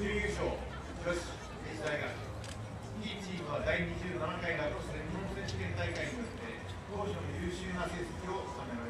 準優勝女子大学。いいチームは第27回ラクロスで日本選手権大会によって当初の優秀な成績を収められました。